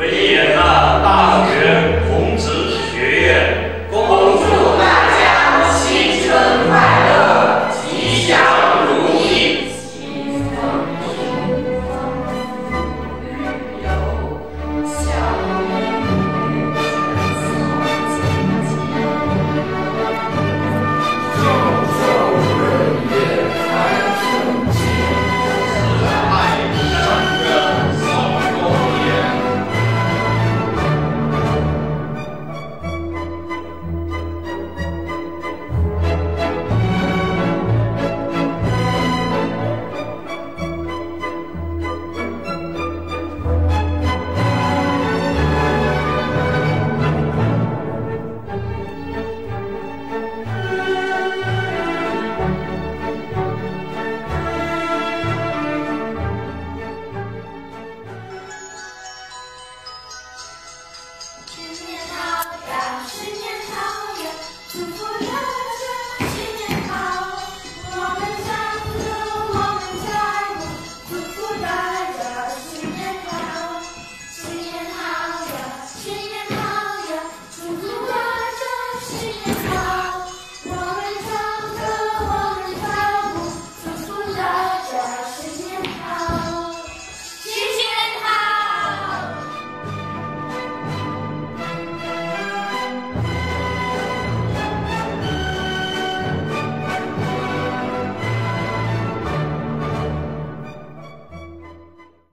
为人呐、啊，大 Oh,